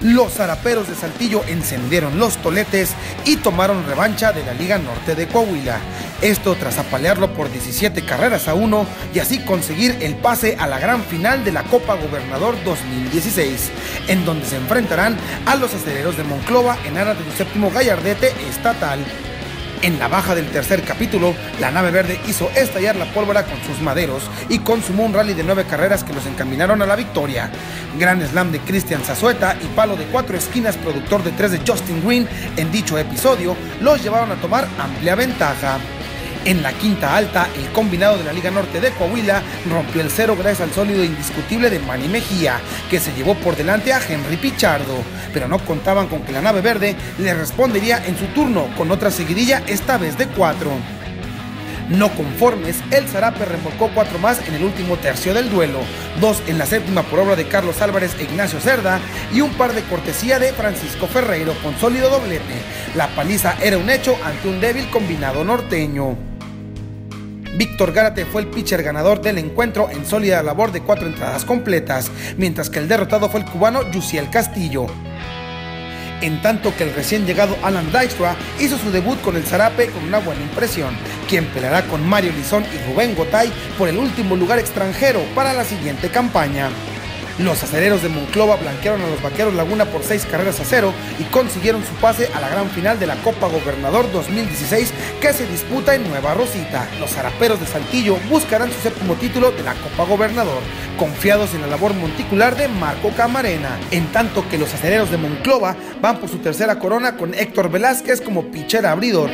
Los zaraperos de Saltillo encendieron los toletes y tomaron revancha de la Liga Norte de Coahuila. Esto tras apalearlo por 17 carreras a 1 y así conseguir el pase a la gran final de la Copa Gobernador 2016, en donde se enfrentarán a los aceleros de Monclova en aras de su séptimo gallardete estatal. En la baja del tercer capítulo, la nave verde hizo estallar la pólvora con sus maderos y consumó un rally de nueve carreras que los encaminaron a la victoria. Gran slam de Cristian Zazueta y palo de cuatro esquinas productor de tres de Justin Green en dicho episodio los llevaron a tomar amplia ventaja. En la quinta alta, el combinado de la Liga Norte de Coahuila rompió el cero gracias al sólido indiscutible de Manny Mejía, que se llevó por delante a Henry Pichardo. Pero no contaban con que la nave verde le respondería en su turno con otra seguidilla, esta vez de cuatro. No conformes, el Zarape remolcó cuatro más en el último tercio del duelo, dos en la séptima por obra de Carlos Álvarez e Ignacio Cerda y un par de cortesía de Francisco Ferreiro con sólido doblete. La paliza era un hecho ante un débil combinado norteño. Víctor Gárate fue el pitcher ganador del encuentro en sólida labor de cuatro entradas completas, mientras que el derrotado fue el cubano Yusiel Castillo. En tanto que el recién llegado Alan Dykstra hizo su debut con el Zarape con una buena impresión, quien peleará con Mario Lizón y Rubén Gotay por el último lugar extranjero para la siguiente campaña. Los acereros de Monclova blanquearon a los Vaqueros Laguna por seis carreras a cero y consiguieron su pase a la gran final de la Copa Gobernador 2016 que se disputa en Nueva Rosita. Los zaraperos de Saltillo buscarán su séptimo título de la Copa Gobernador, confiados en la labor monticular de Marco Camarena, en tanto que los acereros de Monclova van por su tercera corona con Héctor Velázquez como pitcher abridor.